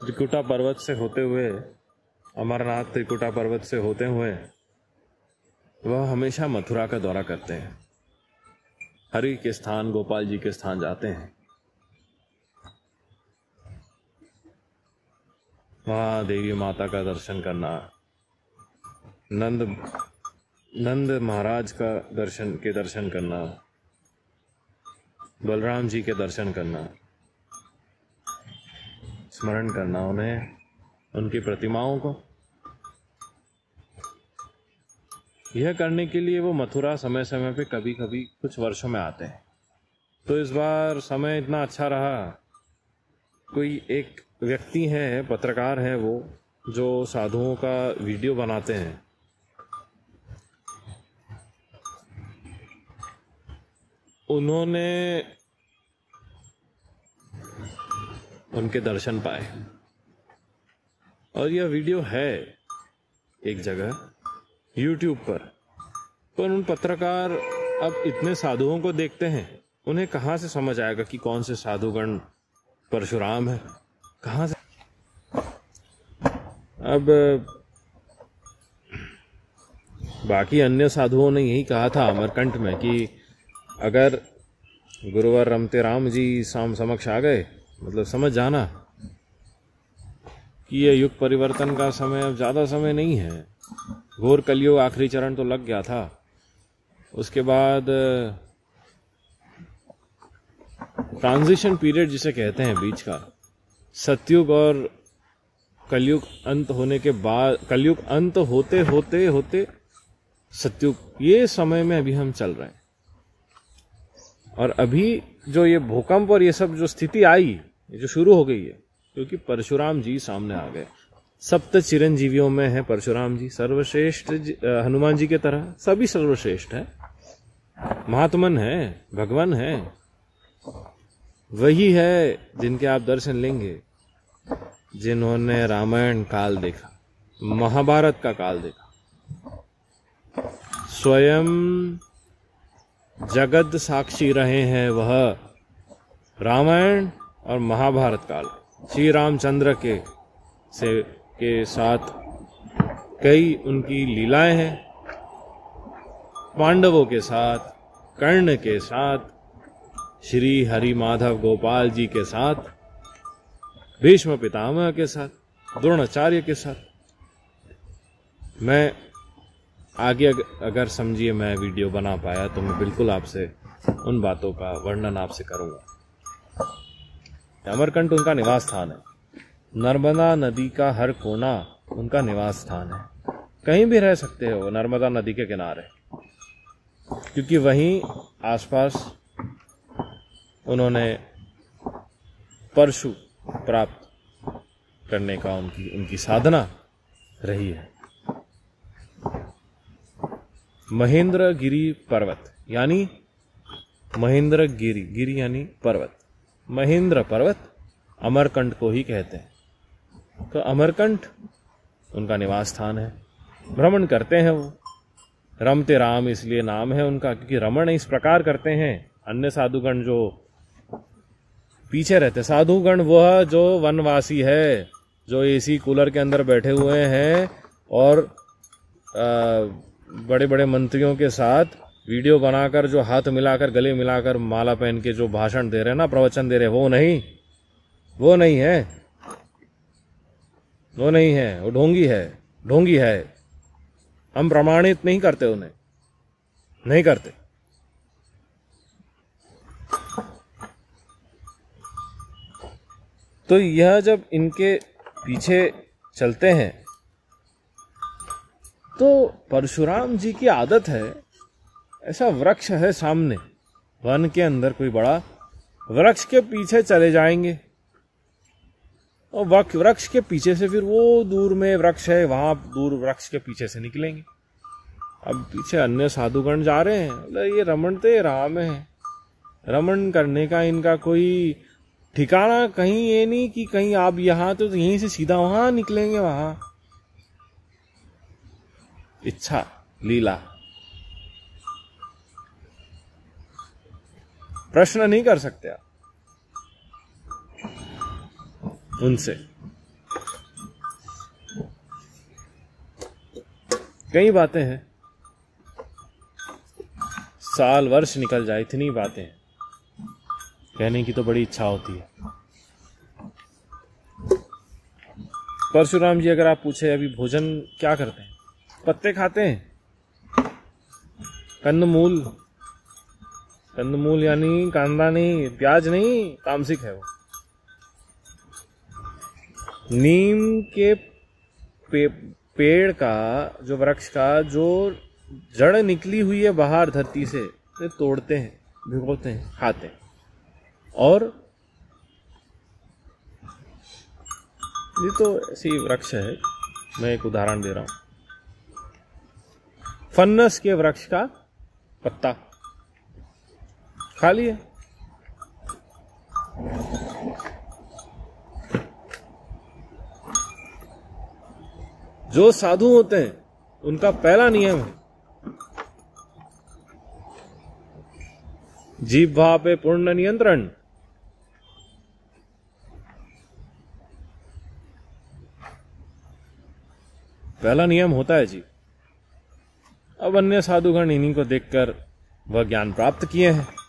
त्रिकुटा पर्वत से होते हुए, अमरनाथ त्रिकुटा पर्वत से होते हुए, वह हमेशा मथुरा का दौरा करते हैं। हरि के स्थान, गोपाल जी के स्थान जाते हैं। वहाँ देवी माता का दर्शन करना, नंद नंद महाराज का दर्शन, के दर्शन करना, बलराम जी के दर्शन करना। स्मरण करना उन्हें, उनकी प्रतिमाओं को। यह करने के लिए वो मथुरा समय समय पे कभी कभी कुछ वर्षों में आते हैं। तो इस बार समय इतना अच्छा रहा। कोई एक व्यक्ति है, पत्रकार है वो, जो साधुओं का वीडियो बनाते हैं। उन्होंने उनके दर्शन पाए। और यह वीडियो है एक जगह यूट्यूब पर। पर उन पत्रकार अब इतने साधुओं को देखते हैं, उन्हें कहाँ से समझ आएगा कि कौन से साधुगण परशुराम है? कहाँ से? अब, बाकी अन्य साधुओं ने यही कहा था अमरकंठ में कि अगर गुरुवर रमते राम जी साम समक्ष आ गए मतलब समझ जाना कि ये युग परिवर्तन का समय अब ज़्यादा समय नहीं है। घोर कलयुग आखिरी चरण तो लग गया था। उसके बाद ट्रांजिशन पीरियड जिसे कहते हैं बीच का, सतयुग और कलयुग अंत होने के बाद, कलयुग अंत होते होते होते सतयुग, ये समय में अभी हम चल रहे हैं। और अभी जो ये भूकंप और ये सब जो स्थिति आई ये जो शुरू हो गई है, क्योंकि परशुराम जी सामने आ गए। सप्त चिरंजीवियों में है परशुराम जी, सर्वश्रेष्ठ हनुमान जी के तरह सभी सर्वश्रेष्ठ है। महात्मन है, भगवान है, वही है जिनके आप दर्शन लेंगे, जिन्होंने रामायण काल देखा, महाभारत का काल देखा। स्वयं जगत साक्षी रहे हैं वह रामायण और महाभारत काल। श्री रामचंद्र के से, के साथ कई उनकी लीलाएँ हैं। पांडवों के साथ, कर्ण के साथ, श्री हरि माधव गोपाल जी के साथ, भीष्म पितामह के साथ, द्रोणाचार्य के साथ। मैं आगे अगर समझिए मैं वीडियो बना पाया तो मैं बिल्कुल आपसे उन बातों का वर्णन आपसे करूँगा। अमरकंठ उनका निवास स्थान है। नर्मदा नदी का हर कोना उनका निवास स्थान है। कहीं भी रह सकते हो, नर्मदा नदी के किनारे। क्योंकि वहीं आसपास उन्होंने परशु प्राप्त करने का उनकी उनकी साधना रही है। महेंद्र गिरी पर्वत, यानी महेंद्र गिरी गिरी यानी पर्वत। महेंद्र पर्वत अमरकंठ को ही कहते हैं। तो अमरकंठ, उनका निवास स्थान है। भ्रमण करते हैं वो। रमते राम इसलिए नाम है उनका, क्योंकि रमण इस प्रकार करते हैं। अन्य साधुगण जो पीछे रहते साधुगण वह जो वनवासी है, जो एसी कूलर के अंदर बैठे हुए हैं और बड़े बड़े मंत्रियों के साथ वीडियो बनाकर, जो हाथ मिलाकर, गले मिलाकर माला पहन के जो भाषण दे रहे हैं ना, प्रवचन दे रहे वो नहीं। वो नहीं है। वो नहीं है। वो ढोंगी है। ढोंगी है। हम प्रमाणित नहीं करते उन्हें। नहीं करते। तो यह जब इनके पीछे चलते हैं तो परशुराम जी की आदत है ऐसा वृक्ष है सामने। वन के अंदर कोई बड़ा वृक्ष के पीछे चले जाएँगे। और वृक्ष के पीछे से फिर वो दूर में वृक्ष है, वहाँ दूर वृक्ष के पीछे से निकलेंगे। अब पीछे अन्य साधुगण जा रहे हैं। बोले, ये रमन तो राम है। रमन करने का इनका कोई ठिकाना कहीं ये नहीं कि कहीं आप यहाँ तो यहीं से सीधा वहाँ निकलेंगे वहाँ। इच्छा, लीला। प्रश्न नहीं कर सकते आप। उनसे। कई बातें हैं। साल, वर्ष निकल जाए, इतनी बातें। हैं कहने की तो बड़ी इच्छा होती है। परशुराम जी, अगर आप पूछे, अभी भोजन क्या करते हैं? पत्ते खाते हैं? कंदमूल कंदमूल यानी कांदा नहीं प्याज नहीं तामसिक है वो। नीम के पे, पेड़ का जो वृक्ष का जो जड़ निकली हुई है बाहर धरती से तो तोड़ते हैं भिगोते हैं खाते हैं। और ये तो ऐसी वृक्ष है मैं एक उदाहरण दे रहा हूँ। फन्नस के वृक्ष का पत्ता। खा लिए? जो साधु होते हैं, उनका पहला नियम है। जीवा पे पूर्ण नियंत्रण। पहला नियम होता है जी। अब अन्य साधुगण इन्हीं को देखकर वह ज्ञान प्राप्त किए हैं।